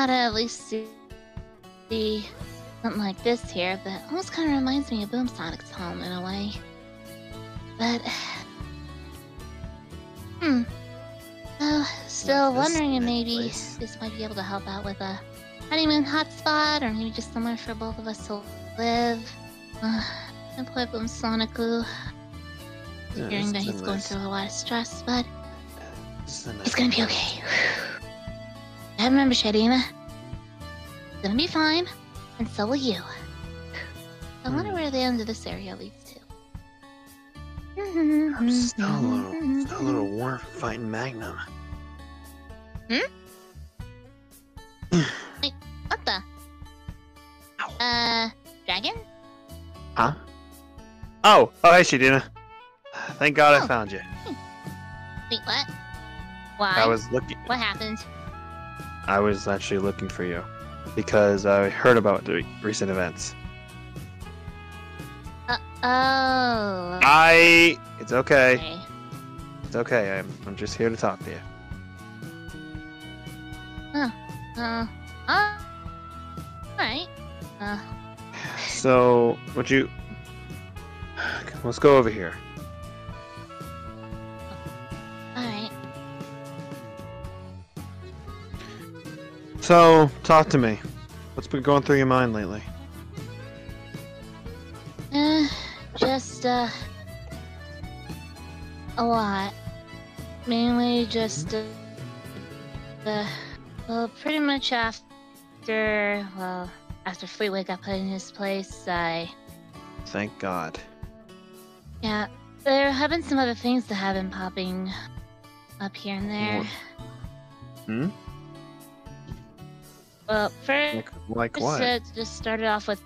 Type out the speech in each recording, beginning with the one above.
I'd at least see, something like this here, but almost kind of reminds me of Boom Sonic's home in a way. But, hmm. Oh, still wondering if maybe place. this might be able to help out with a honeymoon hotspot, or maybe just somewhere for both of us to live. Uh, and poor Boomsonicu, Yeah, hearing that he's going through a lot of stress, but it's nice gonna be place. okay. I remember, Shadina. It's gonna be fine, and so will you. I wonder Hmm. where the end of this area leads to. I'm still a little, still a little warm from fighting Magnum. Wait, what the? Uh, dragon? Huh? Oh, oh, hey, Shadina. Thank God I Oh. found you. Wait, what? Why? I was looking. What happened? I was actually looking for you because I heard about the recent events. Uh, oh. I. It's okay. Okay. It's okay. I'm. I'm just here to talk to you. Uh, uh, alright. Uh, So, would you? Let's go over here. So, talk to me. What's been going through your mind lately? Uh, just, uh, a lot. Mainly just, uh, uh, well, pretty much after, well, after Fleetway got put in his place, I, Thank God. yeah, there have been some other things that have been popping up here and there. What? Hmm. Well, first, Like, like what? It just started off with,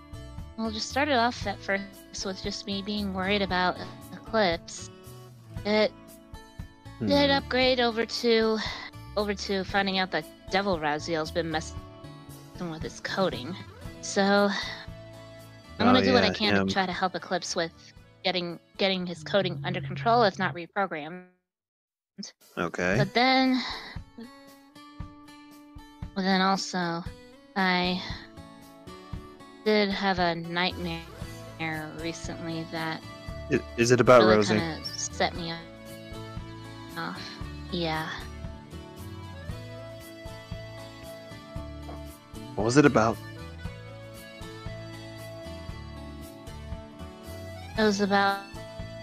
well, just started off at first with just me being worried about Eclipse. It did Hmm. upgrade over to, over to finding out that Devil Raziel's been messing with his coding. So, I'm gonna Oh, do what I can him. to try to help Eclipse with getting getting his coding under control, if not reprogrammed. Okay. But then, but then also, I did have a nightmare recently that I- it about really Rosey? kind of set me off. Yeah, What was it about? it was about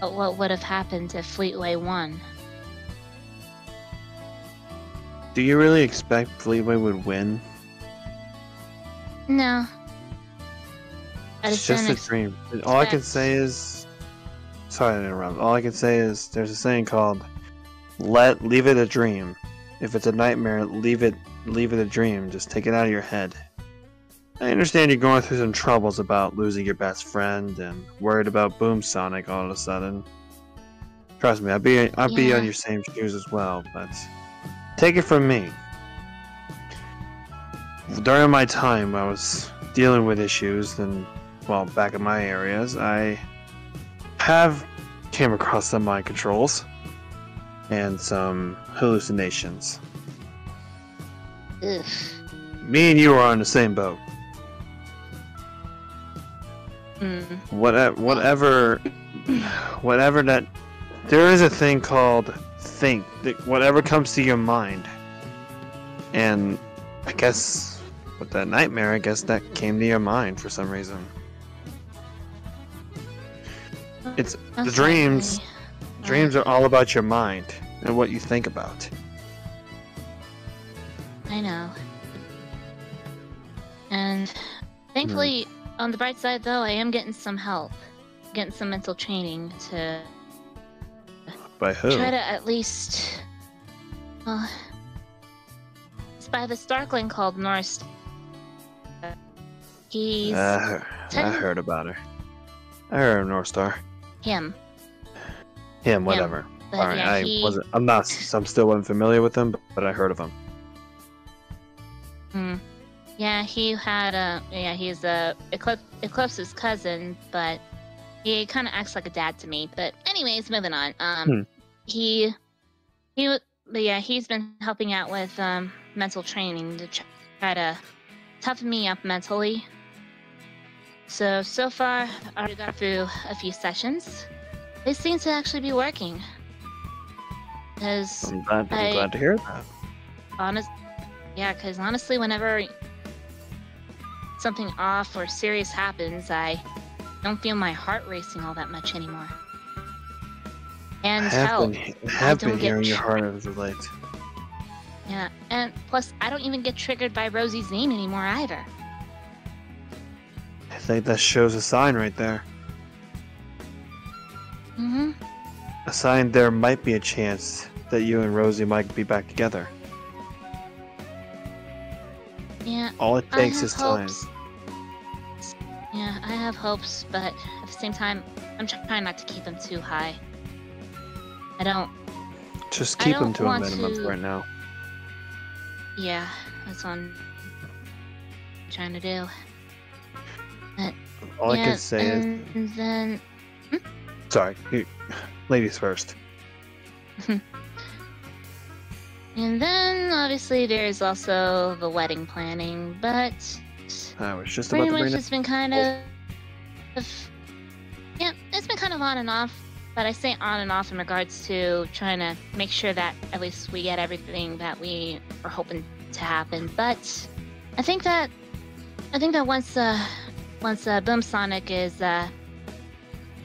what would have happened if Fleetway won. Do you really expect Fleetway would win? No. I It's just a dream. All I can say is, sorry to interrupt. All I can say is, there's a saying called, "Let leave it a dream. If it's a nightmare, leave it leave it a dream. Just take it out of your head." I understand you're going through some troubles about losing your best friend and worried about Boom Sonic all of a sudden. Trust me, I'd be I'd be on your same shoes as well. But take it from me. During my time, I was dealing with issues and well, back in my areas, I have came across some mind controls and some hallucinations. Ugh. Me and you are on the same boat. Mm. Whatever, whatever, whatever that. There is a thing called think. that Whatever comes to your mind, and I guess with that nightmare, I guess that came to your mind for some reason. It's the dreams. Dreams are all about your mind and what you think about. I know. And thankfully, hmm. on the bright side, though, I am getting some help, getting some mental training to By who? try to at least. Well, it's by this Darkling called Norris. He's Uh, I heard about her. I heard of North Star. him. Him, whatever. But All right, yeah, I he, wasn't. I'm not. I'm still wasn't familiar with him, but, but I heard of him. Mm. Yeah, he had a. Yeah, he's a Eclipse, Eclipse's cousin, but he kind of acts like a dad to me. But anyways, moving on. Um, Hmm. He he but yeah, he's been helping out with um, mental training to try to toughen me up mentally. So so far, I already got through a few sessions. They seem to actually be working. Because I'm glad, I'm I- glad to hear that. honest, yeah, because honestly, whenever something off or serious happens, I don't feel my heart racing all that much anymore. And I have hell, been, I have don't been hearing your heart of late. yeah, and plus, I don't even get triggered by Rosey's name anymore either. I think that shows a sign right there. Mm-hmm. A sign there might be a chance that you and Rosey might be back together. Yeah, All it takes is time. Yeah, I have hopes, but at the same time, I'm trying not to keep them too high. I don't. Just keep them to a minimum to- right now. Yeah, that's what I'm trying to do. All I can say is, and then hmm? sorry, you, ladies first. and then obviously there's also the wedding planning, but I was just pretty about to much it's been kind oh. of, yeah, it's been kind of on and off. But I say on and off in regards to trying to make sure that at least we get everything that we are hoping to happen. But I think that I think that once uh once uh, Boom Sonic is uh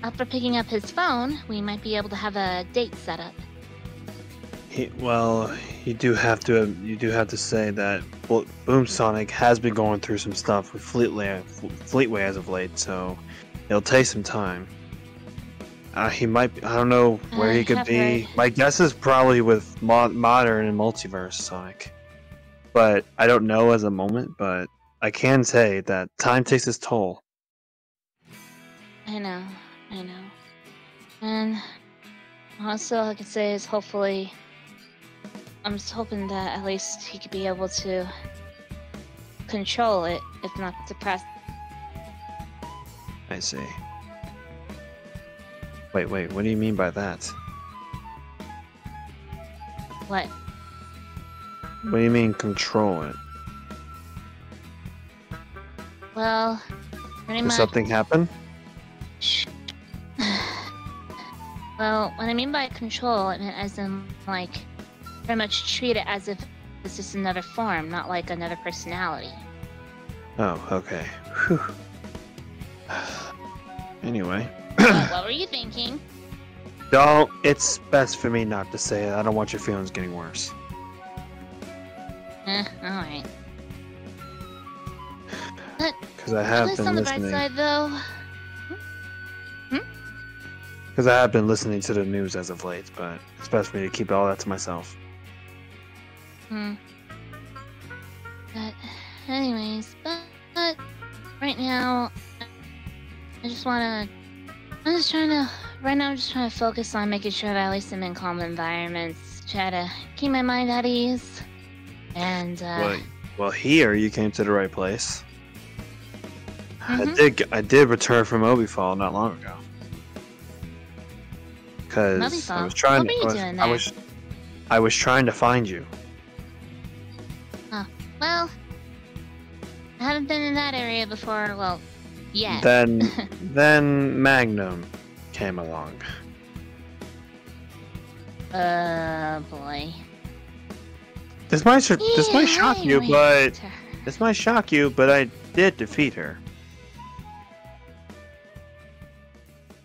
after picking up his phone, we might be able to have a date set up. He, well, you do have to you do have to say that well, Boom Sonic has been going through some stuff with Fleetway, Fleetway as of late, so it'll take some time. Uh, he might. be- I don't know where I he could be. My guess is probably with mo- modern and multiverse Sonic, but I don't know as a moment. But I can say that time takes its toll. I know, I know. And also, I can say is hopefully, I'm just hoping that at least he could be able to control it, if not suppress. I see. Wait, wait. What do you mean by that? What? What do you mean control it? Well, pretty Did much. something happen? well, what I mean by control, I mean as in like, pretty much treat it as if it's just another form, not like another personality. Oh, okay. Whew. anyway, what, were you thinking? don't. It's best for me not to say it. I don't want your feelings getting worse. Eh, all right. Because I have been on the bright listening. side, though, Because I have been listening to the news as of late, but it's best for me to keep all that to myself. Hmm. But, anyways, but, but right now, I just wanna. I'm just trying to. Right now, I'm just trying to focus on making sure that at least I'm in calm environments. Try to keep my mind at ease. And, uh. well, well, here you came to the right place. I mhm. did. I did return from Obifall not long ago. Because I was trying. What were you I was, doing I was. I was trying to find you. Well, I haven't been in that area before. Well, yet. Then, then Magnum came along. uh, boy. This might sur- this might shock you, but this might shock you, but I did defeat her.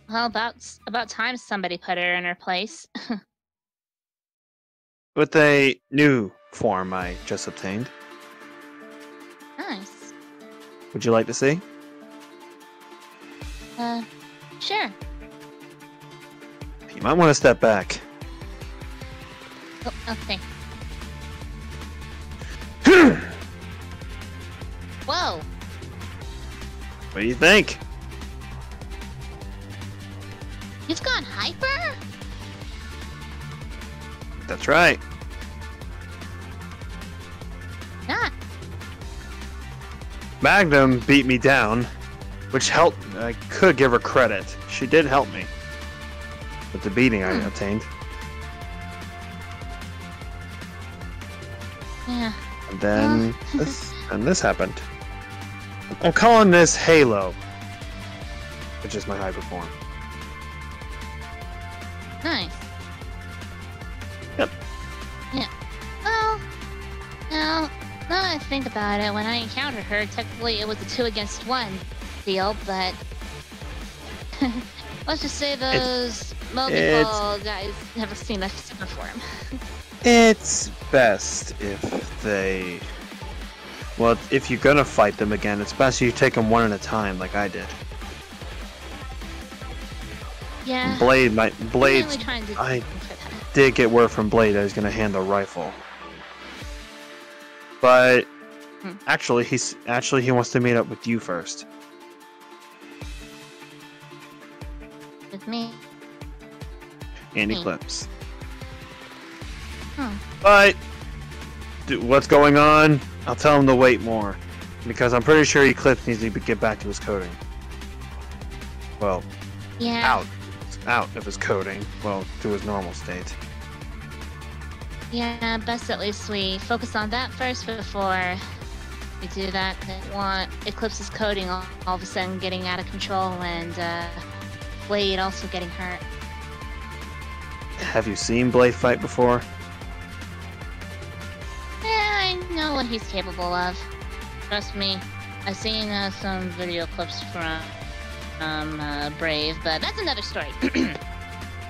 Well, about about time somebody put her in her place. with a new form I just obtained. nice. Would you like to see? Uh, sure. You might want to step back. Oh, okay. Whoa. What do you think? You've gone hyper? That's right. Not. Magnum beat me down, which helped. I could give her credit. She did help me with the beating I Hmm. obtained. Yeah. And then this and this happened. I'm calling this Halo, which is my hyper form. Nice. Yep. Yeah. Well, now, now that I think about it, when I encountered her, technically it was a two against one deal, but let's just say those it's- Ball guys never seen a super form. It's best if they. Well, if you're gonna fight them again, it's best you take them one at a time, like I did. Yeah. Blade, my Blade really trying to I- did get word from Blade that he's gonna hand the rifle, but Hmm. actually, he's actually he wants to meet up with you first. With me. and. Eclipse. Hmm. But what's going on? I'll tell him to wait more, because I'm pretty sure Eclipse needs to get back to his coding. Well, Yeah. out, out of his coding. Well, to his normal state. Yeah, best at least we focus on that first before we do that. I want Eclipse's coding all, all of a sudden getting out of control and uh, Blade also getting hurt. Have you seen Blade fight before? Yeah, I know what he's capable of. Trust me, I've seen uh, some video clips from um, uh, Brave, but that's another story.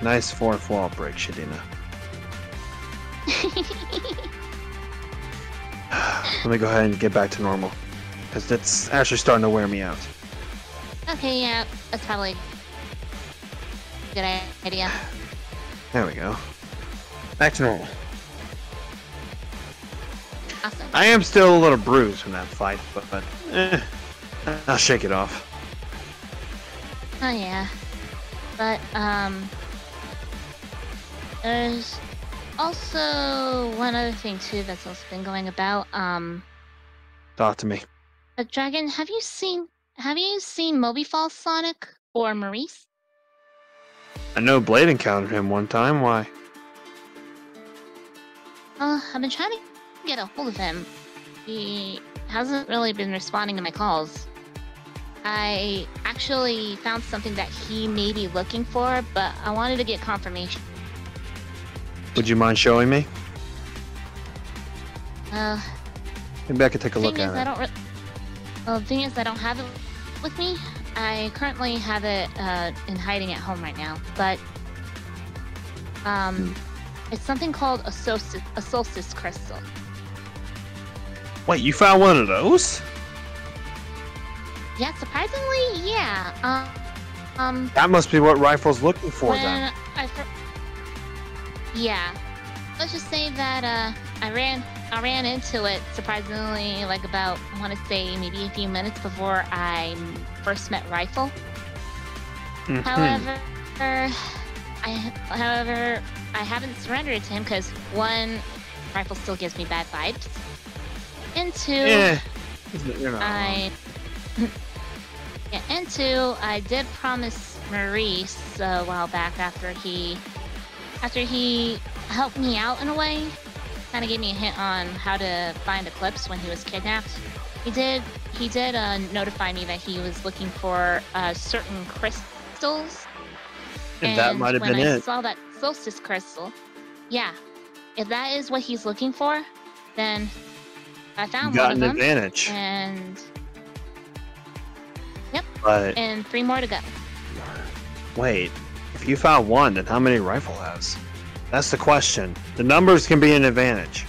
Nice fourth wall break, Shadina. Let me go ahead and get back to normal, because it's actually starting to wear me out. okay, yeah, that's probably good idea. There we go. Back to normal. Awesome. I am still a little bruised from that fight, but, but eh, I'll shake it off. Oh yeah. But um there's also one other thing too that's also been going about. Um Talk to me. but Dragon, have you seen have you seen Moby Falls Sonic or Maurice? I know Blade encountered him one time. Why? Uh I've been trying to get a hold of him. He hasn't really been responding to my calls. I actually found something that he may be looking for, but I wanted to get confirmation. Would you mind showing me? Uh Maybe I could take a look is, I at it. don't. Re- well, the thing is, I don't have it with me. I currently have it uh, in hiding at home right now, but um, Hmm. it's something called a solstice, a solstice crystal. Wait, you found one of those? Yeah, surprisingly, yeah. Um, um, That must be what Rifle's looking for then. I yeah, let's just say that uh, I ran, I ran into it surprisingly, like about I want to say maybe a few minutes before I first met Rifle. Mhm. However, I however I haven't surrendered to him because one, rifle still gives me bad vibes, and two, Yeah. You're not wrong. I yeah, and two, I did promise Maurice a while back after he after he helped me out in a way, kind of gave me a hint on how to find Eclipse when he was kidnapped. He did he did uh, notify me that he was looking for uh, certain crystals And that might have been I it. saw that solstice crystal, yeah, if that is what he's looking for, then I You found got one of an them, advantage. and yep, But and three more to go. wait, if you found one, then how many Rifle has? That's the question. The numbers can be an advantage.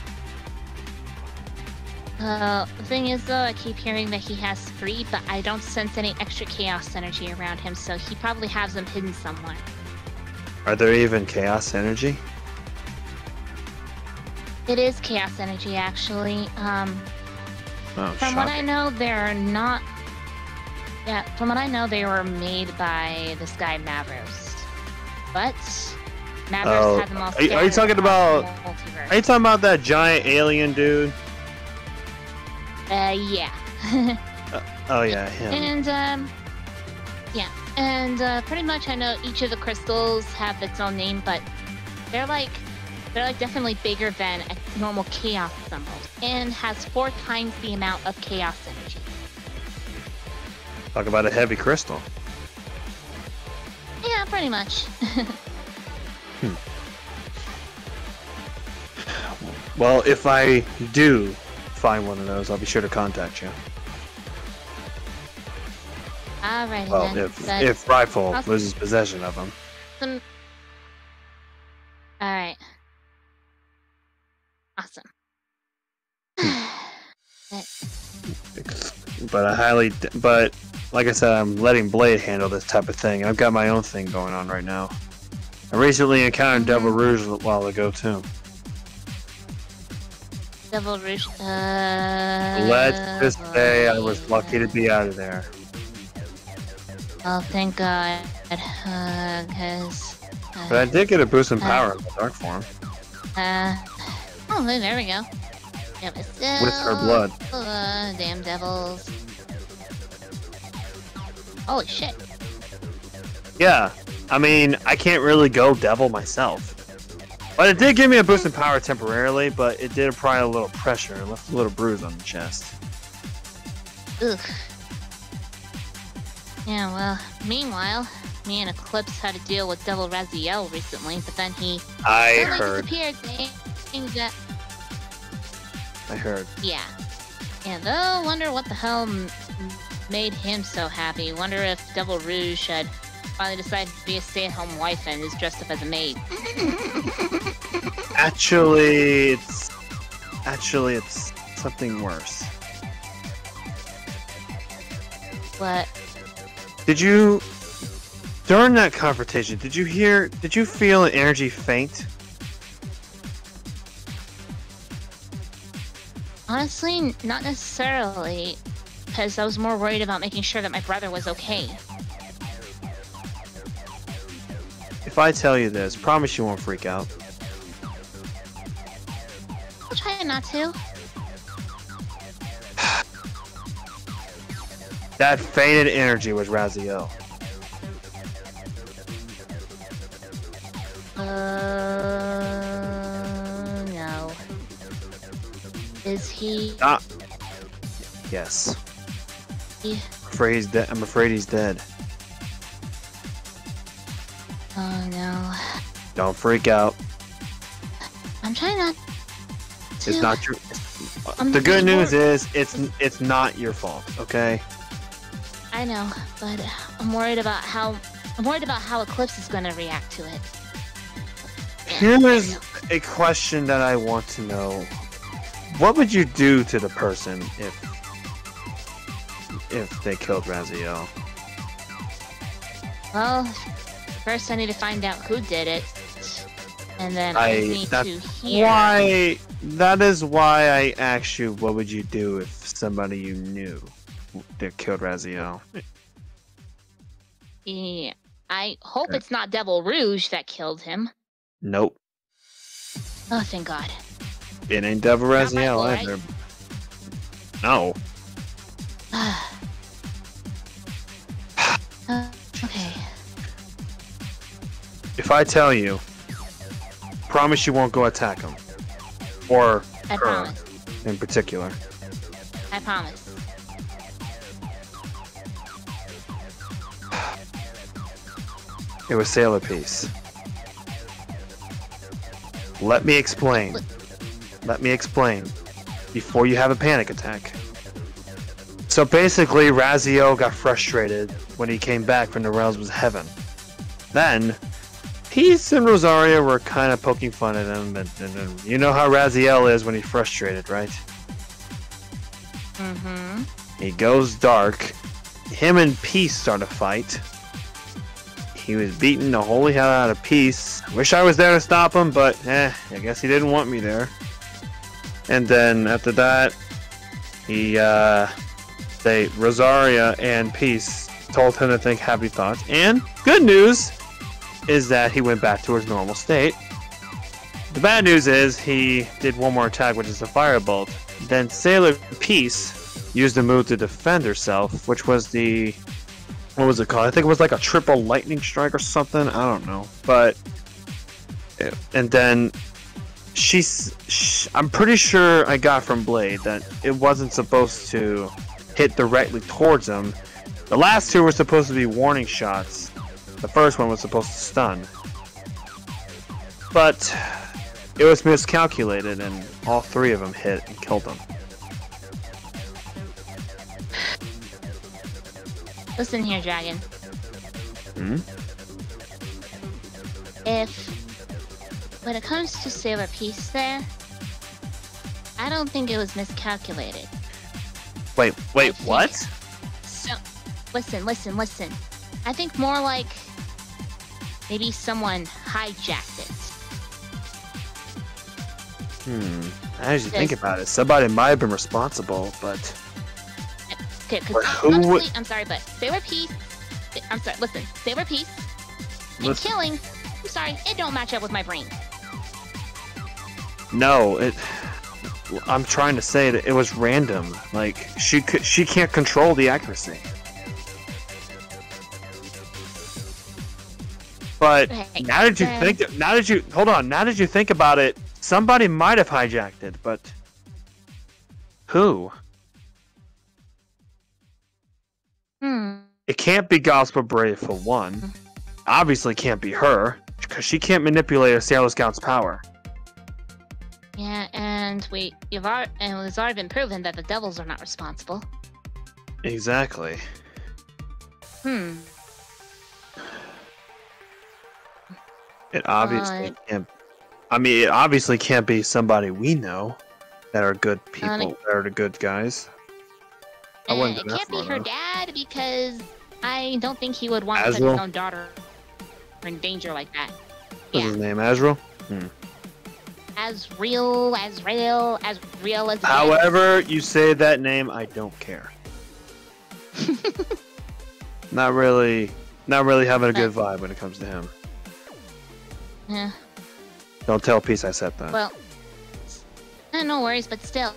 Uh, the thing is, though, I keep hearing that he has three, but I don't sense any extra chaos energy around him, so he probably has them hidden somewhere. Are there even Chaos Energy? It is chaos energy, actually. Um, Oh, from what I know, they're not. Yeah, from what I know, they were made by this guy Mavros. But Mavros Oh, had them all. are you- are you talking about- multiverse. Are you talking about that giant alien dude? Uh, yeah. Oh yeah, him. And um, yeah, and uh, pretty much I know each of the crystals have its own name, but they're like they're like definitely bigger than a normal chaos emerald, and has four times the amount of chaos energy. Talk about a heavy crystal. Yeah, pretty much. Hmm. Well, if I do find one of those, I'll be sure to contact you. Alright Well, then. if That's if Rifle awesome. loses possession of them. awesome. Alright. Awesome. But I highly, but like I said, I'm letting Blade handle this type of thing. I've got my own thing going on right now. I recently encountered Devil Rouge a while ago too. Devil Rouge. Uh, Let's just say I was lucky to be out of there. Oh, thank God. Because. But I did get a boost in power in the dark form Uh, oh, there we go. Yeah, with her blood. Uh, damn devils. Holy shit. Yeah, I mean, I can't really go devil myself. But it did give me a boost in power temporarily, but it did apply a little pressure and left a little bruise on the chest. Ugh. Yeah, well, meanwhile, me and Eclipse had to deal with Devil Raziel recently, but then he I heard. disappeared that, I heard. yeah. Yeah, though, wonder what the hell m- made him so happy. Wonder if Devil Rouge had finally decided to be a stay-at-home wife and is dressed up as a maid. Actually, it's actually it's something worse. But Did you during that confrontation? Did you hear? Did you feel an energy faint? honestly, not necessarily, because I was more worried about making sure that my brother was okay. If I tell you this, promise you won't freak out. I'll try not to. That fainted energy was Raziel. Uh, no. Is he? Ah. Yes. he- Afraid he's dead. I'm afraid he's dead. Oh no. Don't freak out. I'm trying not to. It's not your. I'm The good more- news is it's it's not your fault. Okay. I know, but I'm worried about how I'm worried about how Eclipse is going to react to it. Here is a question that I want to know. What would you do to the person if if they killed Raziel? Well, first I need to find out who did it, and then I, I- need to hear. Why? That is why I asked you. What would you do if somebody you knew that killed Raziel? Yeah, I hope it's not Devil Rouge that killed him. Nope. Oh, thank God. It ain't Devil Raziel Michael, right? either. No. Uh, okay. If I tell you, promise you won't go attack him, or I her promise. in particular. I promise. It was Sailor Peace. Let me explain. Let me explain before you have a panic attack. So basically, Raziel got frustrated when he came back from the realms of heaven. Then, Peace and Rosaria were kind of poking fun at him, and, and, and you know how Raziel is when he's frustrated, right? Mm-hmm. He goes dark. Him and Peace start a fight. He was beating the holy hell out of Peace. Wish I was there to stop him, but eh, I guess he didn't want me there. And then after that, he, uh, they, Rosaria and Peace told him to think happy thoughts. And good news is that he went back to his normal state. The bad news is he did one more attack, which is a firebolt. Then Sailor Peace used the move to defend herself, which was the what was it called? I think it was like a triple lightning strike or something. I don't know, but and then she's. Sh- I'm pretty sure I got from Blade that it wasn't supposed to hit directly towards him. The last two were supposed to be warning shots. The first one was supposed to stun. But it was miscalculated, and all three of them hit and killed him. Listen here, Dragon. Hmm? If when it comes to Sailor Peace there, I don't think it was miscalculated. Wait, wait, what? So, listen, listen, listen. I think more like maybe someone hijacked it. Hmm. As you think about it, somebody might have been responsible, but Okay, because would- honestly, I'm sorry, but Sailor Peace. I'm sorry. Listen, Sailor Peace and Listen. killing. I'm sorry, it don't match up with my brain. no, it. I'm trying to say that it was random. Like she could, she can't control the accuracy. But now that you think, now that you hold on, now that you think about it, somebody might have hijacked it, but who? Hmm. It can't be Gospel Brave for one. Obviously, can't be her because she can't manipulate a Sailor Scout's power. Yeah, and we you've already, and it's already been proven that the devils are not responsible. Exactly. Hmm. It obviously Uh, can't. I mean, it obviously can't be somebody we know that are good people, Um, that are the good guys. I And wouldn't it can't be her though. dad because I don't think he would want to put his own daughter in danger like that. What's Yeah. his name? Azrael. As real, as real, as real as. it gets. However, you say that name, I don't care. not really, not really having a good vibe when it comes to him. Yeah. Don't tell Peace I said that. Well, no worries, but still,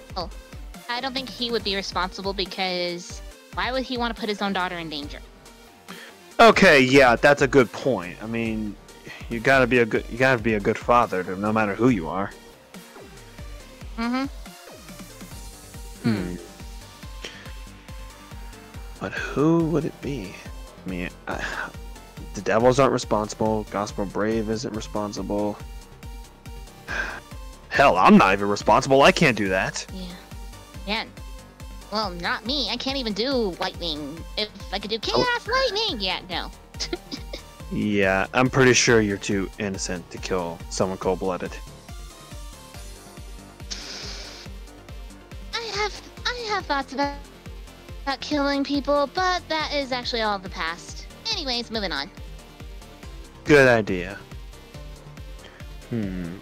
I don't think he would be responsible because why would he want to put his own daughter in danger? Okay, yeah, that's a good point. I mean, you gotta be a good, you gotta be a good father, to, no matter who you are. Mm-hmm. Hmm. But who would it be? I mean, I, the devils aren't responsible. Gospel Brave isn't responsible. Hell, I'm not even responsible. I can't do that. Yeah. Yeah. Well, not me. I can't even do lightning. If I could do Oh. chaos lightning, yeah, no. Yeah, I'm pretty sure you're too innocent to kill someone cold-blooded. I have I have thoughts about about killing people, but that is actually all of the past. Anyways, moving on. Good idea. Hmm.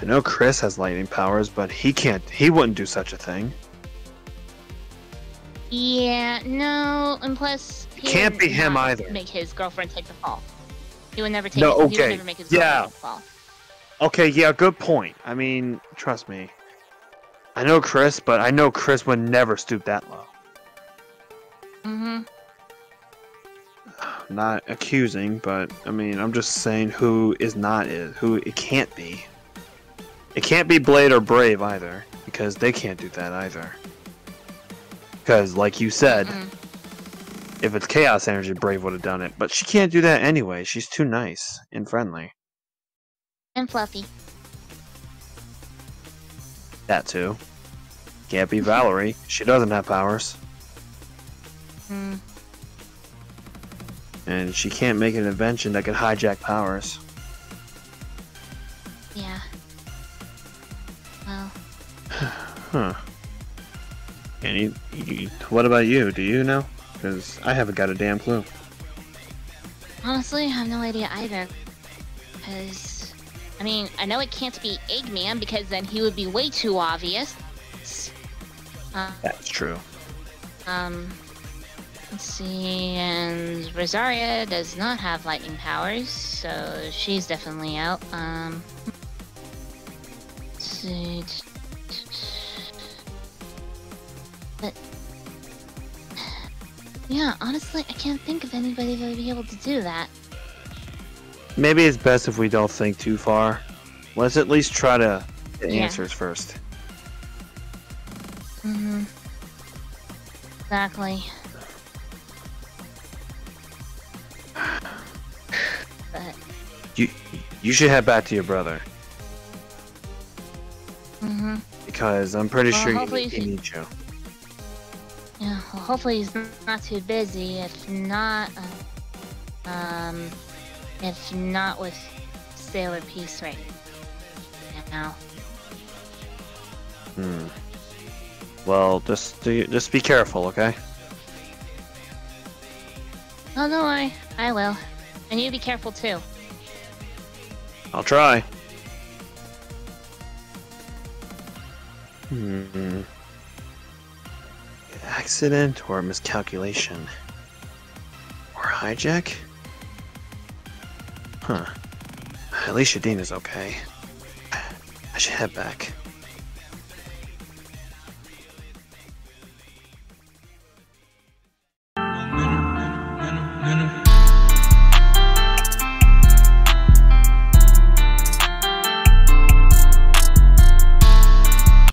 I know Chris has lightning powers, but he can't. He wouldn't do such a thing. Yeah, no, and plus he Can't would be him not either. Make his girlfriend take the fall. He would never take. No, He would okay, never make his yeah. girlfriend fall. Okay, yeah, good point. I mean, trust me. I know Chris, but I know Chris would never stoop that low. Mm-hmm. Not accusing, but I mean, I'm just saying who is not is who it can't be. It can't be Blade or Brave either, because they can't do that either. Because, like you said, Mm-mm. if it's Chaos Energy, Brave would have done it, but she can't do that anyway. She's too nice and friendly. And Fluffy. That too. Can't be Valerie. She doesn't have powers. Mm. And she can't make an invention that can hijack powers. Yeah. Well, Huh. And you, you, what about you? Do you know? Because I haven't got a damn clue. honestly, I have no idea either. Because, I mean, I know it can't be Eggman because then he would be way too obvious. Uh, That's true. Um, let's see, and Rosaria does not have lightning powers, so she's definitely out. Um, let's see. But, yeah, honestly, I can't think of anybody that would be able to do that. Maybe it's best if we don't think too far. let's at least try to get Yeah. answers first. Mm-hmm. Exactly. You you should head back to your brother mm-hmm. because I'm pretty Well, sure he, hopefully he he- needs you. Yeah, well, hopefully he's not too busy. If not, uh, um, if not with Sailor Peace right now. Hmm. Well, just do, just be careful, okay? Oh, don't worry, I will. And you be careful too. I'll try. Hmm. Accident or miscalculation? Or hijack? Huh. At least Shadeen is okay. I should head back.